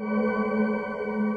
Música